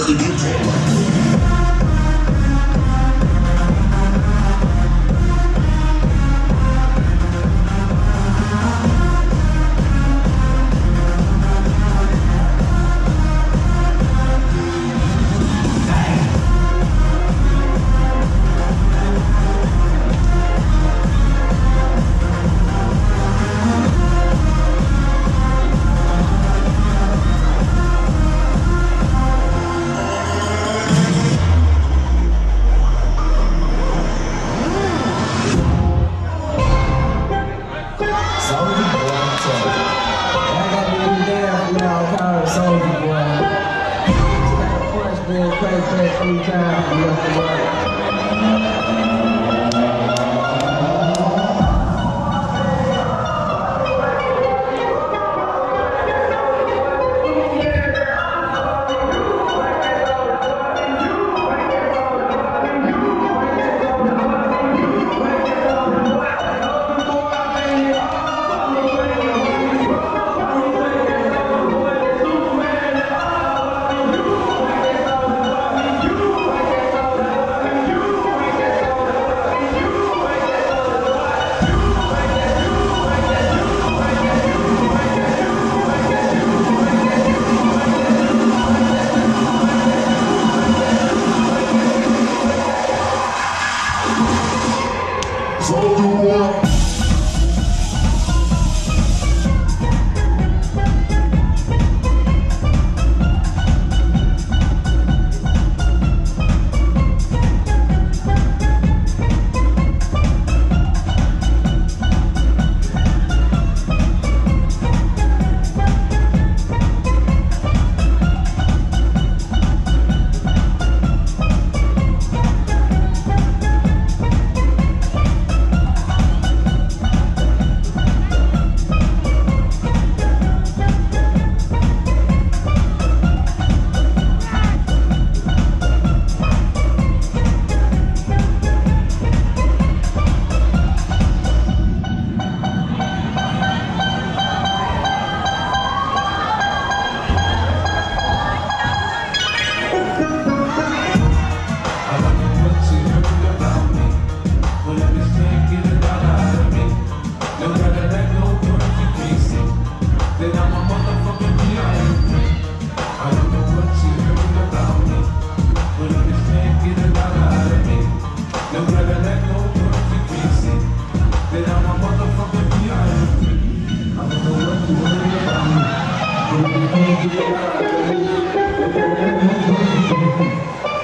Deus, Bill Price at three times. Right.